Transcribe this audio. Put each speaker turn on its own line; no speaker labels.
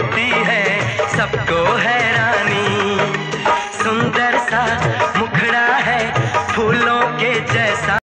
होती है सबको हैरानी। सुंदर सा मुखड़ा है फूलों के जैसा